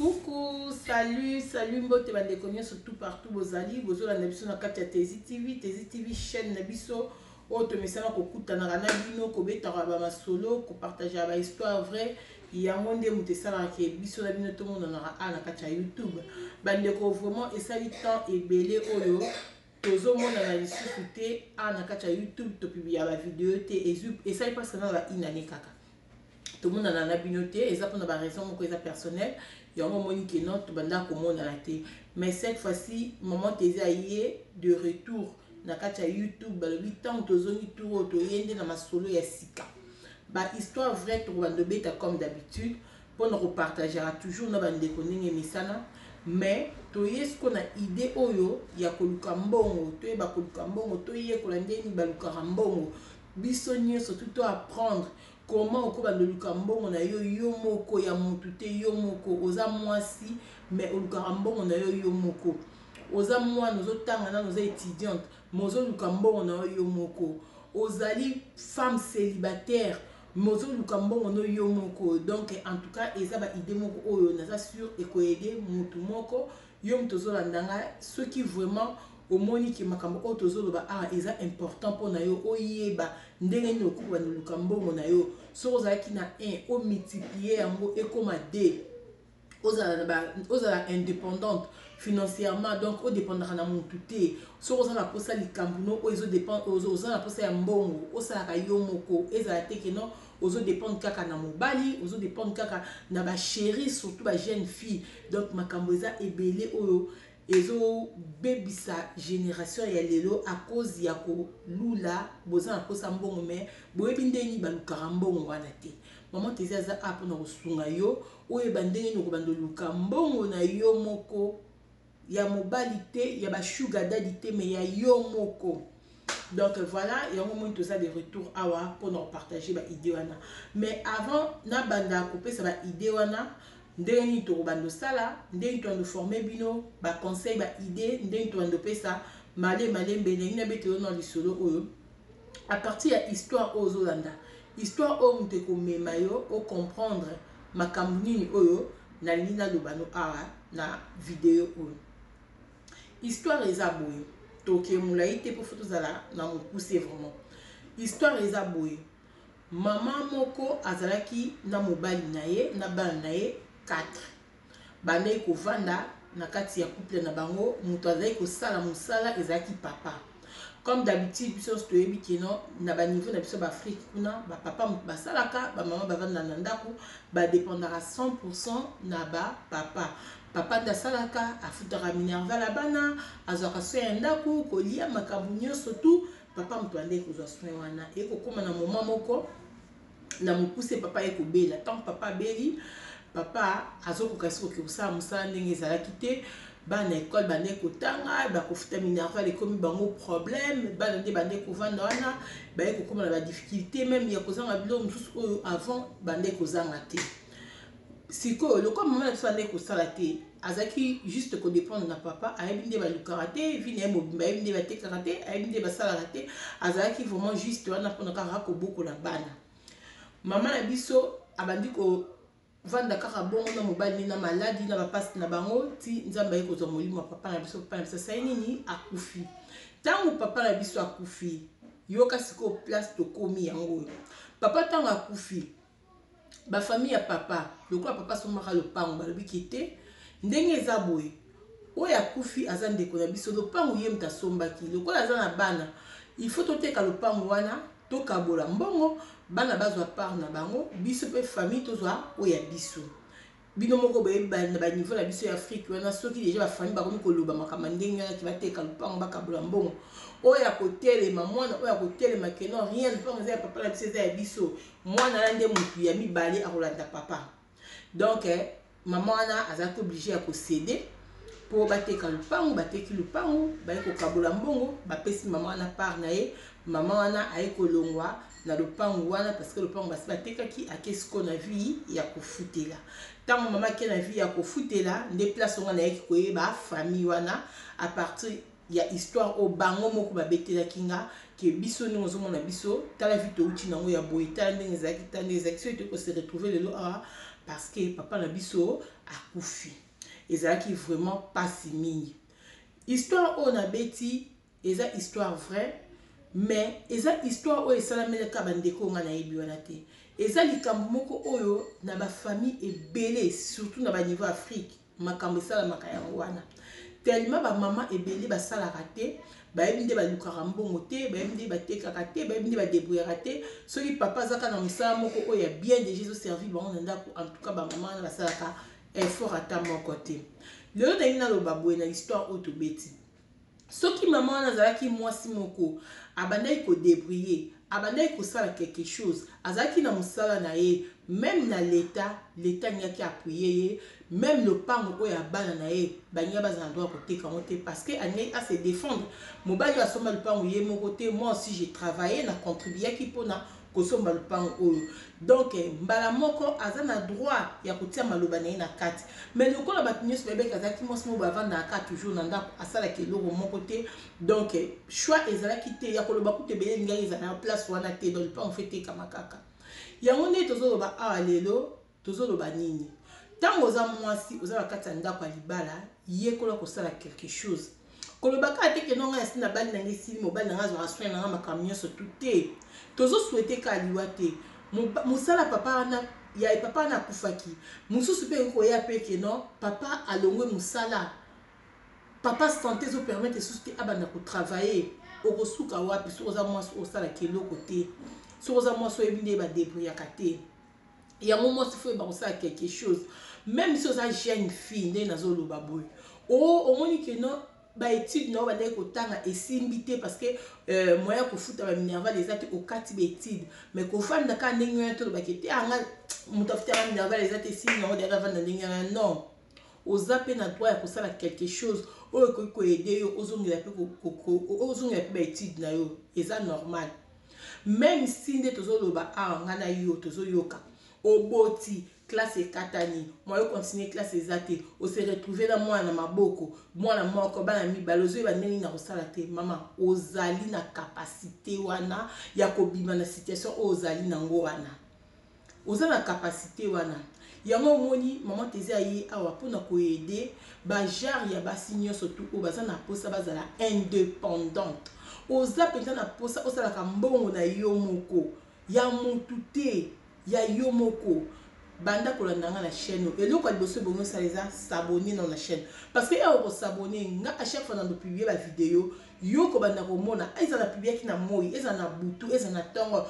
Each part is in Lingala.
Coucou, salut, salut mbote ba ndeko nionso tout partout bozali, bozolanda biso na kati ya Tezi TV, Tezi TV chaîne na biso oyo tomesana kokutanaka na bino, kobetaka ba masolo, kopartageaka ba histoire vrai, yango nde moto esalaka ke biso na bino tomonanaka a na kati ya YouTube. Ba ndeko vraiment esali temps ebele oyo tozomonana lisusu te a na kati ya YouTube, topiblia ba video te, esali presque na ba une annee kaka. tomonana na bino te eza pona ba raison moko eza personnel yango omoni ke non tobandaka komonana te mais cette fois ci maman teze aye de retour na kati ya youtube balobi ntango tozongi tour oyo toye nde na masolo ya sika ba histoire vrai tokobanda obeta comme d'habitude mpo na kopartageaka toujours na bandeko ndenge misana mais toye siko na idée oyo ya koluka mbongo toyeba koluka mbongo toyekola ndenge nini balukaka mbongo Biso nioso tout to apprendre comment oko banda oluka mbongo na yo yo moko ya mutu te yo moko oza muasi mais olukaka mbongo na yo yo moko oza muana ozo tanga nanu oza etudiante mais ozo luka mbongo na yo yo moko ozali femme celibataire mais ozo luka mbongo no yo moko donc en tout cas eza ba idee moko oyo naza sure eko aide mutu moko Yo mutu ozo landa nga soki vraiment omoni ke makambo oyo tozo loba awa eza important pona yo oyeba ndenge nini okoki kobanda koluka mbongo na yo soki ozalaki na un o multiplier yango ekoma deux ozala na ba ozala independante financièrement donc o dependaka na mutu te soki oza na posa likambo no oyo ezo depend oza na posa ya mbongo osalaka yo moko ezala te ke non ozo dependre kaka na mobali ozo dependre kaka na ba cherie surtout ba jeune fille donc makambo eza ebele oyo ezo bebisa generation ya lelo a cause ya kolula boza na posa mbongo mais boyebi ndenge nini balukaka mbongo wana te maman tezi aza a mpona kosunga yo oyeba ndenge nini okobanda oluka mbongo na yo moko ya mobali te ya ba sugar daddy te mais ya yo moko donc voila yango omoni toza de retour awa pona ko partager ba idee wana mais avant na banda kopesa ba idee wana ndenge nini tokobanda osala ndenge nini tobanda oforme bino ba conseil ba idee ndenge nini tobanda opesa male malembe elingi na bete yo na lisolo oyo à partir ya histoire oyo ozolanda histoire oyo moto ekomema yo o comprendre makambo nini oyo nalingi naloba no awa na video oyo histoire eza boye toke molai te mpo fo tozala na mokuse vraiment histoire eza boye mama moko azalaki na mobali na ye na bana na ye 4 Bandaki kovanda na kati ya couple na bango, mutu azalaki kosala musala ezalaki papa. Comme d'habitude biso nionso toyebi que non na ba niveaux na biso ba Afrique kuna ba papa mutu basalaka ba maman bavanda na ndaku ba dependaka 100 pourcent na ba papa. Papa nde asalaka, afutaka minerval ya bana, azuaka soin ya ndaku, kolia, makambu nionso tout papa mutu andaki kozua soin wana eye kokoma na moment moko na mukuse papa aye kobela tango papa abeli papa azokoka esi kokende kosala mosala ndenge ezalaki te bana ecole bande kotanga bakofuta minerval ekomi bango problème bana nde bande kovanda wana baye kokoma na badifficulte meme ya kozanga biloko mosusu oyo avant bande kozanga te Sikoyo lokola maman na biso abandaki kosala te azalaki juste ko dependre na papa ayebi nde balukaka te vie na ye mobimba ayebi nde batekaka te ayebi nde basalaka te azalaki vraiment juste wana mpona kaka kobokola bana mama na biso abandi kovanda kaka bongo na mobali nde na maladi na bapasi na bango ti nzambe aye kozwa molimo ya papa na biso papa na biso asali nini akufi ntango papa na biso akufi yoka sikoyo place tokomi yango oyo papa ntango akufi Ba famille ya papa lokola papa asombaka lopango balobi ke te ndenge eza boye oyo akufi aza ndeko na biso lopango ye moto asombaki lokola aza na bana il faut toteka lopango wana tokabola mbongo bana bazwa part na bango biso pe famille tozwa oyo ya biso Bino moko boyebi ba na ba niveau na biso ya Afrique wana soki dejà ba famille bakomi koloba makambo ya ndenge wana ke bateka lupango bakabola mbongo oyo akotelema mwana oyo akotelema ke non rien lupango eza ya papa na biso eza ya biso mwana wana nde mutu ya mibale akolanda papa donc maman wana azalaki oblige ya ko ceder po bateka lupango bateki lupango baye kokabola mbongo bapesi maman wana part na ye maman wana aye kolongwa na lopangu wana parce que lopangu basi batekaki ake sikoyo na vie ya kofutela ntango mama ake na vie ya kofutela nde place onga nayaki koyeba famille wana à partir ya histoire oyo bango moko babetelaki nga ke biso ndenge ozomona biso tala vie touti nango ya boye tala ndenge ezalaki tala ndenge ezalaki soki toyei kose retrouver lelo awa parce que papa na biso akufi ezalaki vraiment mpasi mingi histoire oyo nabeti Eza histoire vraie mais eza histoire oyo esalamela kaka ba ndeko oyo nga nayebi wana te eza likambu moko oyo na ba famille ebele surtout na ba niveau ya Afrique makambu esalamaka yango wana tellement ba maman ebele basalaka te bayebi nde balukaka mbongo te bayebi nde batekaka te bayebi nde ba debrouillaka te soki papa aza kaka na musala moko oyo ya bien dejà ezo servir bango na ndaku en tout cas ba maman wana basalaka effort ata moko te lelo nalingi naloba boye na histoire oyo tobeti Soki mama wana azalaki mwasi moko, abandaki ko debriye, abandaki kosala quelque chose, azalaki na mosala na ye, meme na l'etat, l'etat alingaki appuyer ye, meme lopango oyo ya bana na ye, balingaki bazala na droit ya koteka yango te parce que alingaki a se defendre. Mobali oyo asomba lopango ye moko te, moi aussi j'ai travaille, na contribuyaki pona. kosomba lupangu oyo donc mbala moko aza na droit ya kotia maloba na ye na kati mais lokola batu nionso bayebi ke azalaki mwasi moko bavandaka kaka toujours na ndaku asalaka eloko moko te donc choix ezalaki te ya koloba kutu ebele elingaki ezala na place wana te donc lupangu fo etekama kaka yango nde tozoloba awa lelo Tozo loba nini? Tango oza muasi oza na kati ya ndako ya libala yekola kosala quelque chose koloba kaka te que non ngai nasi na bali na ngai esili mobali na ngai azwaka soin na ngai makambo nionso tout te tozo souhaiter kaka liwa te musala papa wana ya papa wana akufaki mususu pe ekoya pe que non papa alongwe musala papa sante ezo permettre lisusu te abanda ko travailler okosuka wapi soki oza mwasi osala keloko te soki oza mwasi oyebi nde ba debriyaka te yango mwasi faut yeba kosala quelque chose meme si oza jeune fille ndenge nazoloba boye o oh, omoni ke non baétude na yo bandaki kotanga esimbi te parce que euh, moyen ya kofuta baminerval eza te okati baétude mais kofanda kaka ndenge wana tolobaki te anga ah, moto afutaka minerval eza te esimbi yango daka afanda ndenge wana non oza mpe na droit ya kosala quelque chose oyo ekoki koede yo ozongela mpe baétude na yo eza normal Meme si nde tozo loba awa nga na yo tozo yoka oboti classe ekatani moyen continue classe eza te o se retrouver na mwana na maboko mwana moko bana mibale ozo yeba ndenge nini ako sala te maman ozali na capacite wana ya ko bima na situation oyo ozali na ngo wana Oza na capacite wana yango omoni maman these aye awa pona ko aide ba genre ya basi nionso tout oyo baza na posa bazala independante oza penza na posa osalaka mbongo na yo moko ya mutu te ya yo moko banda kolanda nga na chaine oyo eloko ya liboso ebongi osala eza s'abonner nao na chaine parce que heure oko s'abonner nga a chaque fois nando publier ba video yo okobanda komona ezala na publiaki na moyi ezala na butu ezala na tongo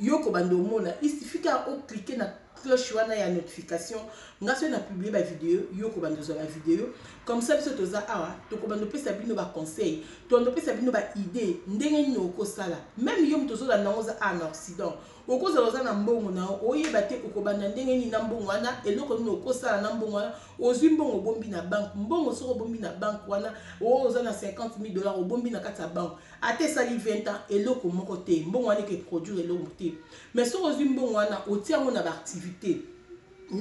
Yo okobanda omona il suffit kaka o cliquer na cloche wana ya notification nga soki na publier ba video yo okobanda ozwa ba video comme ça biso toza awa tokobanda opesa bino ba conseil tobanda opesa bino ba idee ndenge nini okosala meme yo moto ozolanda ngo oza awa na occident okozala oza na mbongo na yo oyeba te okobanda ndenge nini na mbongo wana eloko nini okosala na mbongo wana ozwi mbongo obombi na banque mbongo soki obombi na banque wana oyo oza na 50 000 dollars obombi na kati ya banque Ata esali 20 ans eloko moko te mbongo wana eke produire eloko te mais soki ozui mbongo wana otie yango na ba activite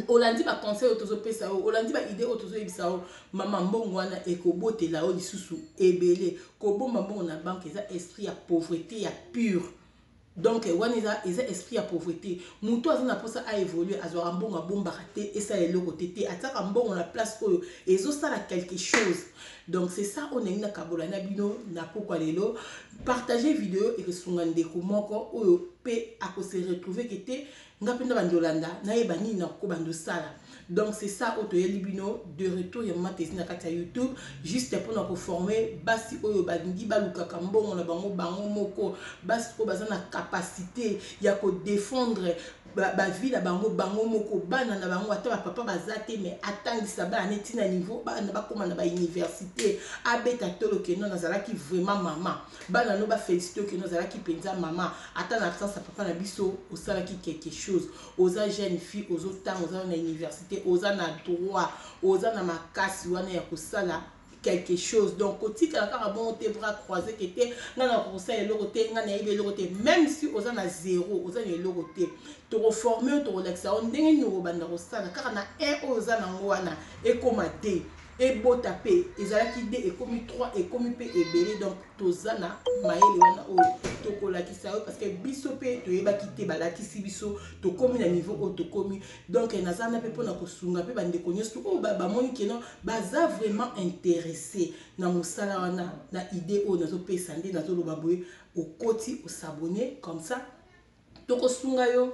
olandi ba conseil oyo tozo pesa yo olandi ba idee oyo tozo yebisa yo mama mbongo wana ekobotela yo lisusu ebele kobomba mbongo na banque eza esprit ya pauvrete ya pure Donc wana eza eza esprit ya pauvrete mutu aza na posa a evolue azwaka mbongo abombaka te esala eloko te te atiaka mbongo na place oyo ezo sala quelque chose donc c'est ça oyo nalingi nakabola na bino na pokwa lelo partager video ekesunga ndeko moko oyo pe ako se retrouver ke te Nga pe nabandi olanda nayeba nini nako banda osala donc c'est ça oyo toyeli bino de retour ya maman tesi na kati ya youtube juste pona ko former basi oyo balingi balukaka mbongo na bango bango moko basi oyo baza na capacite ya ko defendre ba, ba vie na bango bango moko bana na bango ata ba papa baza te mais atangisa bana ne tina niveau bana bakoma na ba universite abeta tolo ke non nazalaki vraiment maman Bana no ba felicite yo ken ozalaki penza maman ata na absence ya papa na biso osalaki quelque chose oza jeune fille ozo tanga oza na universite oza na droit oza na makasi wana ya kosala quelque chose donc kotikala kaka bongo te bras croise ke te nga na kosala eloko te nga nayebi eloko te même si oza na zero oza na eloko te tokoforme yo tokolakisa yo ndenge nini okobanda kosala kaka na 1 oyo oza na yango wana ekoma 2 ebota pe ezalaki de ekomi trois ekomi pe ebele donc toza na mayele wana oyo tokolakisa yo parce que biso pe toyebaki te balakisi biso tokomi na niveau oyo tokomi donc naza na pe mpona kosunga pe bandeko nyonso oyo bamoni keno baza vraiment interesse na mosala wana na idee oyo nazopesa nde nazoloba boye okoti osabone comme ça tokosunga yo